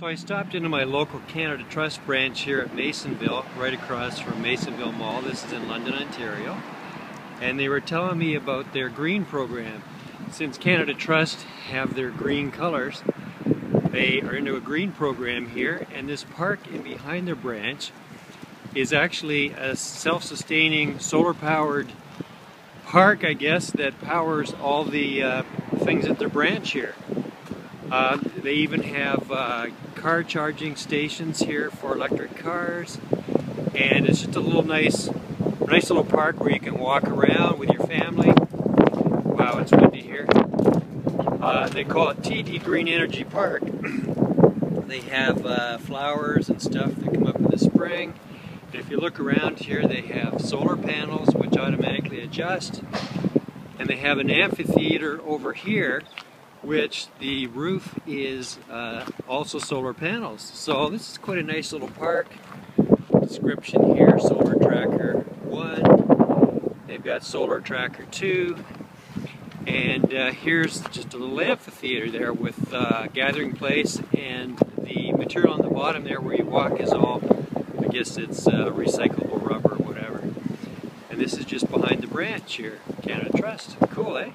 So I stopped into my local Canada Trust branch here at Masonville, right across from Masonville Mall. This is in London, Ontario. And they were telling me about their green program. Since Canada Trust have their green colors, they are into a green program here, and this park in behind their branch is actually a self-sustaining solar-powered park, I guess, that powers all the uh, things at their branch here. Uh, they even have uh, car charging stations here for electric cars, and it's just a little nice, nice little park where you can walk around with your family. Wow, it's windy here. Uh, they call it TD Green Energy Park. they have uh, flowers and stuff that come up in the spring. If you look around here, they have solar panels which automatically adjust. And they have an amphitheater over here which the roof is uh, also solar panels. So this is quite a nice little park. Description here, Solar Tracker 1. They've got Solar Tracker 2. And uh, here's just a little amphitheater there with uh, gathering place and the material on the bottom there where you walk is all, I guess it's uh, recyclable rubber or whatever. And this is just behind the branch here, Canada Trust. Cool, eh?